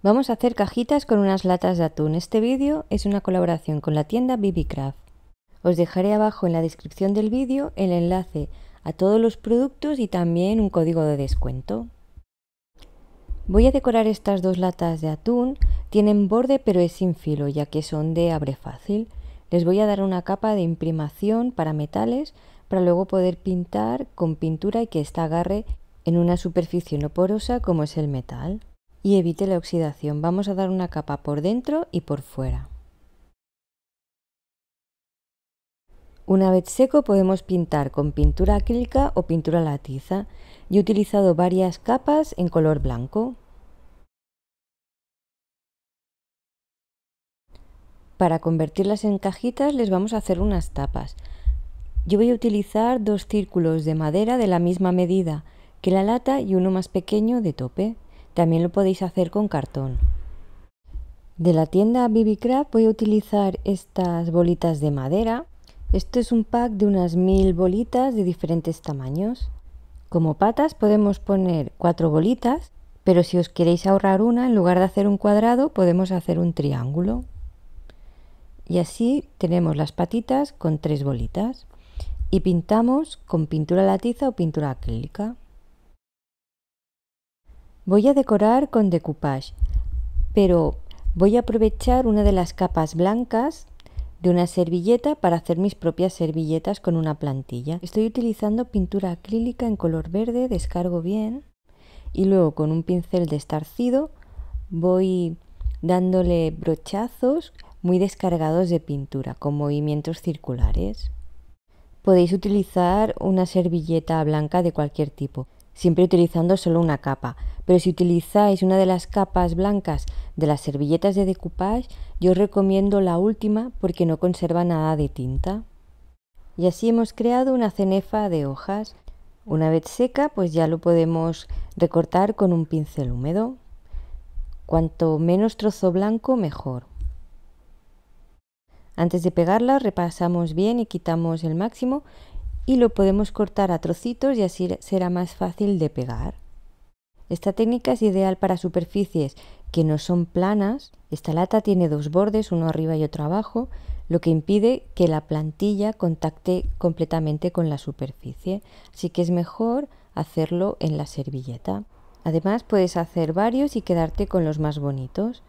Vamos a hacer cajitas con unas latas de atún. Este vídeo es una colaboración con la tienda BBCraft. Os dejaré abajo en la descripción del vídeo el enlace a todos los productos y también un código de descuento. Voy a decorar estas dos latas de atún. Tienen borde pero es sin filo ya que son de abre fácil. Les voy a dar una capa de imprimación para metales para luego poder pintar con pintura y que esta agarre en una superficie no porosa como es el metal y evite la oxidación. Vamos a dar una capa por dentro y por fuera. Una vez seco podemos pintar con pintura acrílica o pintura latiza. Yo he utilizado varias capas en color blanco. Para convertirlas en cajitas les vamos a hacer unas tapas. Yo voy a utilizar dos círculos de madera de la misma medida que la lata y uno más pequeño de tope. También lo podéis hacer con cartón. De la tienda BB voy a utilizar estas bolitas de madera. Esto es un pack de unas mil bolitas de diferentes tamaños. Como patas podemos poner cuatro bolitas, pero si os queréis ahorrar una, en lugar de hacer un cuadrado, podemos hacer un triángulo. Y así tenemos las patitas con tres bolitas. Y pintamos con pintura latiza o pintura acrílica. Voy a decorar con decoupage, pero voy a aprovechar una de las capas blancas de una servilleta para hacer mis propias servilletas con una plantilla. Estoy utilizando pintura acrílica en color verde, descargo bien y luego con un pincel de estarcido voy dándole brochazos muy descargados de pintura con movimientos circulares. Podéis utilizar una servilleta blanca de cualquier tipo siempre utilizando solo una capa. Pero si utilizáis una de las capas blancas de las servilletas de decoupage, yo os recomiendo la última porque no conserva nada de tinta. Y así hemos creado una cenefa de hojas. Una vez seca, pues ya lo podemos recortar con un pincel húmedo. Cuanto menos trozo blanco, mejor. Antes de pegarla, repasamos bien y quitamos el máximo y lo podemos cortar a trocitos y así será más fácil de pegar. Esta técnica es ideal para superficies que no son planas. Esta lata tiene dos bordes, uno arriba y otro abajo, lo que impide que la plantilla contacte completamente con la superficie. Así que es mejor hacerlo en la servilleta. Además puedes hacer varios y quedarte con los más bonitos.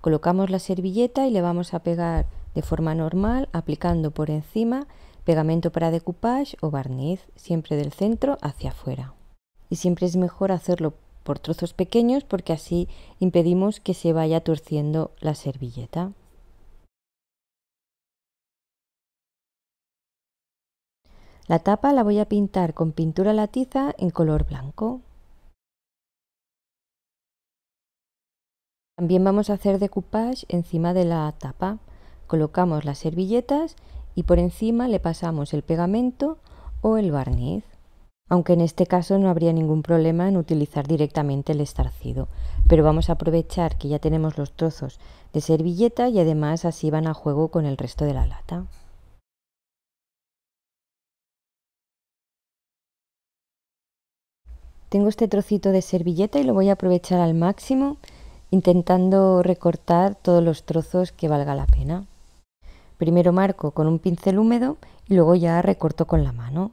Colocamos la servilleta y le vamos a pegar de forma normal aplicando por encima pegamento para decoupage o barniz, siempre del centro hacia afuera. Y siempre es mejor hacerlo por trozos pequeños porque así impedimos que se vaya torciendo la servilleta. La tapa la voy a pintar con pintura latiza en color blanco. También vamos a hacer decoupage encima de la tapa. Colocamos las servilletas y por encima le pasamos el pegamento o el barniz, aunque en este caso no habría ningún problema en utilizar directamente el estarcido, pero vamos a aprovechar que ya tenemos los trozos de servilleta y además así van a juego con el resto de la lata. Tengo este trocito de servilleta y lo voy a aprovechar al máximo intentando recortar todos los trozos que valga la pena. Primero marco con un pincel húmedo y luego ya recorto con la mano.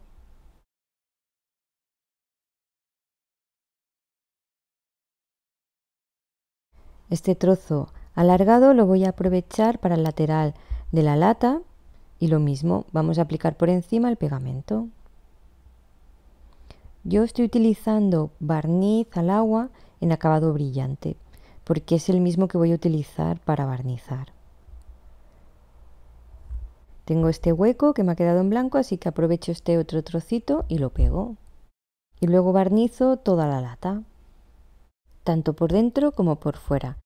Este trozo alargado lo voy a aprovechar para el lateral de la lata y lo mismo, vamos a aplicar por encima el pegamento. Yo estoy utilizando barniz al agua en acabado brillante porque es el mismo que voy a utilizar para barnizar. Tengo este hueco que me ha quedado en blanco, así que aprovecho este otro trocito y lo pego. Y luego barnizo toda la lata, tanto por dentro como por fuera.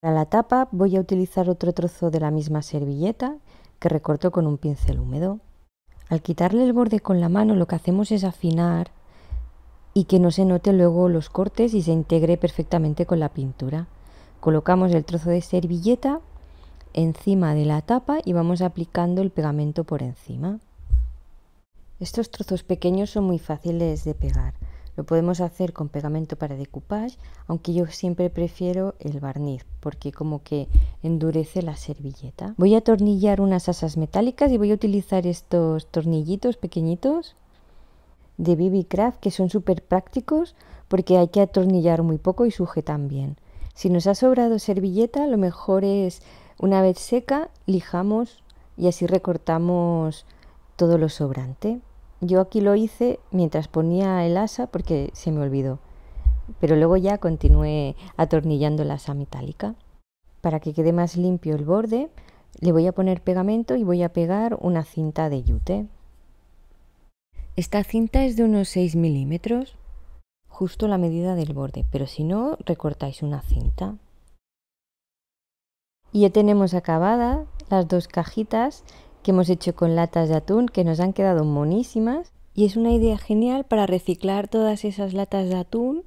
Para la tapa voy a utilizar otro trozo de la misma servilleta que recorto con un pincel húmedo. Al quitarle el borde con la mano lo que hacemos es afinar y que no se note luego los cortes y se integre perfectamente con la pintura. Colocamos el trozo de servilleta encima de la tapa y vamos aplicando el pegamento por encima. Estos trozos pequeños son muy fáciles de pegar. Lo podemos hacer con pegamento para decoupage, aunque yo siempre prefiero el barniz porque como que endurece la servilleta. Voy a atornillar unas asas metálicas y voy a utilizar estos tornillitos pequeñitos de BB Craft que son súper prácticos porque hay que atornillar muy poco y sujetan bien. Si nos ha sobrado servilleta, lo mejor es una vez seca, lijamos y así recortamos todo lo sobrante. Yo aquí lo hice mientras ponía el asa porque se me olvidó, pero luego ya continué atornillando la asa metálica. Para que quede más limpio el borde, le voy a poner pegamento y voy a pegar una cinta de yute. Esta cinta es de unos 6 milímetros, justo la medida del borde, pero si no, recortáis una cinta. Y ya tenemos acabadas las dos cajitas que hemos hecho con latas de atún que nos han quedado monísimas y es una idea genial para reciclar todas esas latas de atún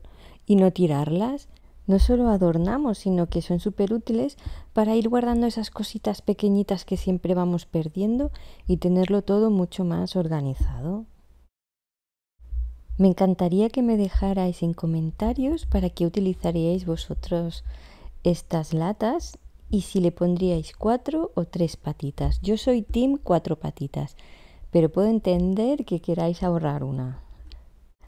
y no tirarlas. No solo adornamos, sino que son súper útiles para ir guardando esas cositas pequeñitas que siempre vamos perdiendo y tenerlo todo mucho más organizado. Me encantaría que me dejarais en comentarios para qué utilizaríais vosotros estas latas y si le pondríais cuatro o tres patitas. Yo soy team cuatro patitas, pero puedo entender que queráis ahorrar una.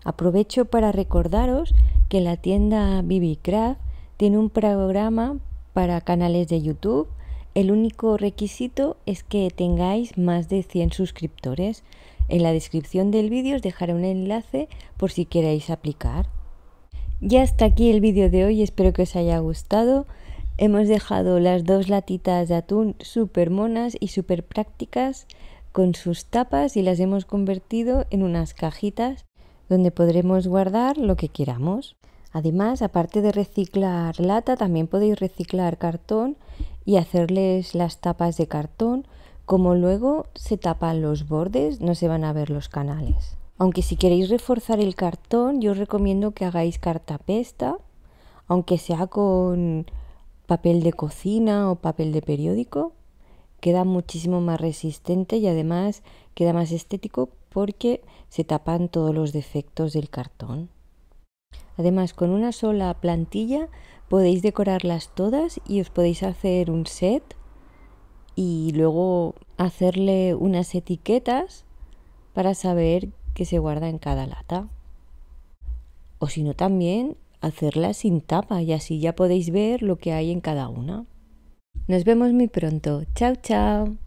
Aprovecho para recordaros que la tienda BBCraft tiene un programa para canales de YouTube. El único requisito es que tengáis más de 100 suscriptores. En la descripción del vídeo os dejaré un enlace por si queréis aplicar. Ya está aquí el vídeo de hoy, espero que os haya gustado. Hemos dejado las dos latitas de atún súper monas y súper prácticas con sus tapas y las hemos convertido en unas cajitas donde podremos guardar lo que queramos. Además, aparte de reciclar lata, también podéis reciclar cartón y hacerles las tapas de cartón. Como luego se tapan los bordes, no se van a ver los canales. Aunque si queréis reforzar el cartón, yo os recomiendo que hagáis cartapesta, aunque sea con papel de cocina o papel de periódico, queda muchísimo más resistente y además queda más estético porque se tapan todos los defectos del cartón. Además, con una sola plantilla podéis decorarlas todas y os podéis hacer un set y luego hacerle unas etiquetas para saber qué se guarda en cada lata. O si no, también hacerla sin tapa y así ya podéis ver lo que hay en cada una. Nos vemos muy pronto. Chao, chao.